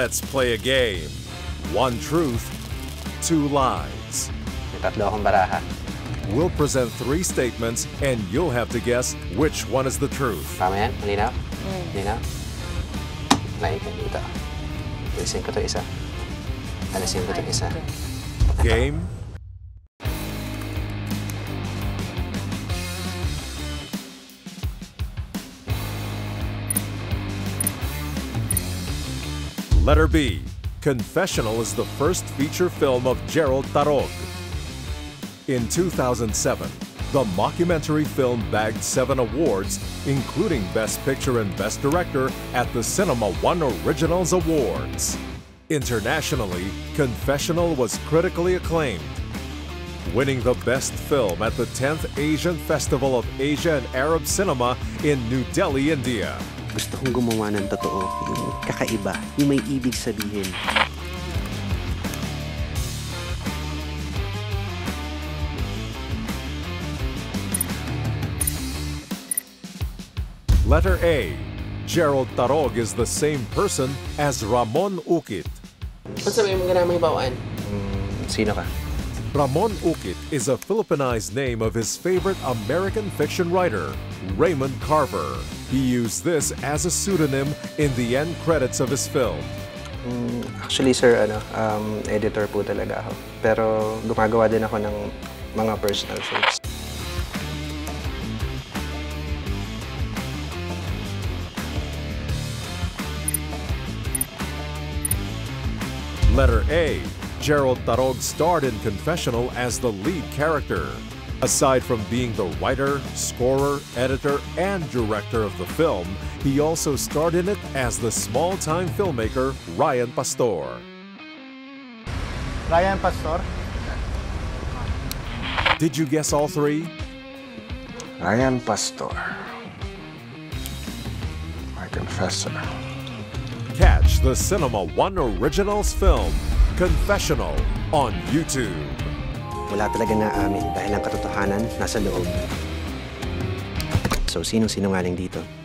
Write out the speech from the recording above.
Let's play a game. One truth, two lies. We'll present three statements and you'll have to guess which one is the truth. Isa. Game, Letter B. Confessional is the first feature film of Jerrold Tarog. In 2007, the mockumentary film bagged seven awards, including Best Picture and Best Director at the Cinema One Originals Awards. Internationally, Confessional was critically acclaimed, winning the Best Film at the 10th Asian Festival of Asia and Arab Cinema in New Delhi, India. Gusto kong gumawa ng totoo, yung kakaiba, yung may ibig sabihin. Letter A. Gerald Tarog is the same person as Ramon Ukit. Ba't sabihin mo ganamang ibawaan? Sino ka? Ramon Ukit is a Filipinized name of his favorite American fiction writer, Raymond Carver. He used this as a pseudonym in the end credits of his film. Mm, Actually, sir, ano, um, editor po talaga ako. Pero gumagawa din ako ng mga personal films. Letter A. Jerrold Tarog starred in Confessional as the lead character. Aside from being the writer, scorer, editor, and director of the film, he also starred in it as the small time filmmaker Ryan Pastor. Ryan Pastor. Did you guess all three? Ryan Pastor. My confessor. Catch the Cinema One Originals film, Confessional, on YouTube. Wala talaga naamin dahil ang katotohanan nasa loob. So, sinong sinungaling dito?